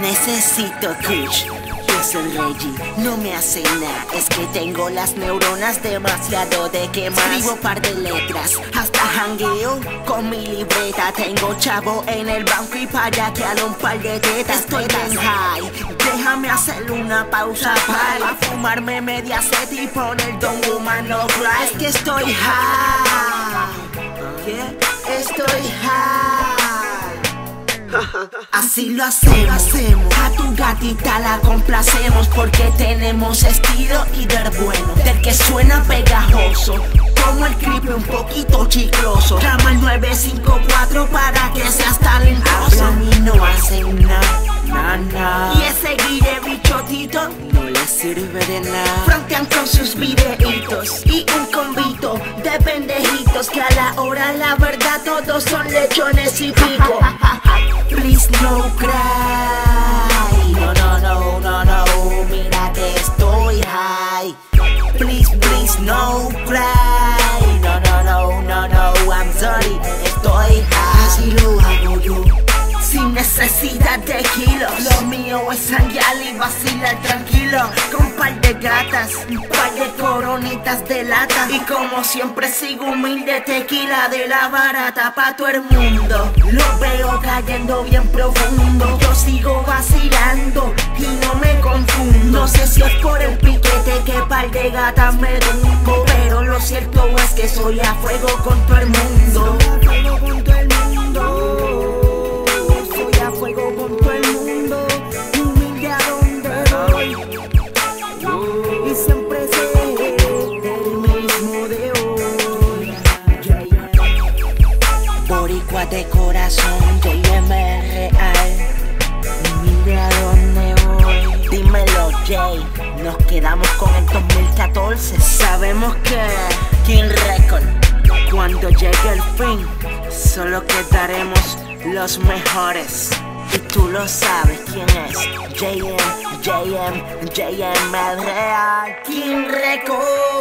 necesito kush. Es el Reggie, no me hace nada. Es que tengo las neuronas demasiado de quemar. Escribo par de letras, hasta jangueo con mi libreta. Tengo chavo en el banco y para que un par de tetas. Estoy bien high, déjame hacer una pausa para fumarme media set y poner Don Woman no cry. Es que estoy high. Estoy high. Así lo hacemos. A tu gatita la complacemos porque tenemos estilo y del bueno, del que suena pegajoso. Como el creepy un poquito chicloso. Llama al 954 para que seas talentoso. Hablan y no hacen nada, nada. Y ese guille bichotito no le sirve de nada. Frontean con sus videitos y un convito de pendejitos que a la hora la verdad todos son lechones y pico. No cry. No, no, no, no, no. Mira que estoy high. Please, please no cry. Necesidad de kilos Lo mío es sanguear y vacilar tranquilo. Con par de gatas, un par de coronitas de lata. Y como siempre sigo humilde tequila de la barata pa' todo el mundo. Lo veo cayendo bien profundo. Yo sigo vacilando y no me confundo. No sé si es por el piquete que par de gatas me tumbo Pero lo cierto es que soy a fuego con todo el mundo Boricua de corazón, JM real. Humilde a donde voy. Dímelo, Jay. Nos quedamos con el 2014. Sabemos que King Record. Cuando llegue el fin, solo quedaremos los mejores. Y tú lo sabes quién es. JM, JM, JM Real King Record.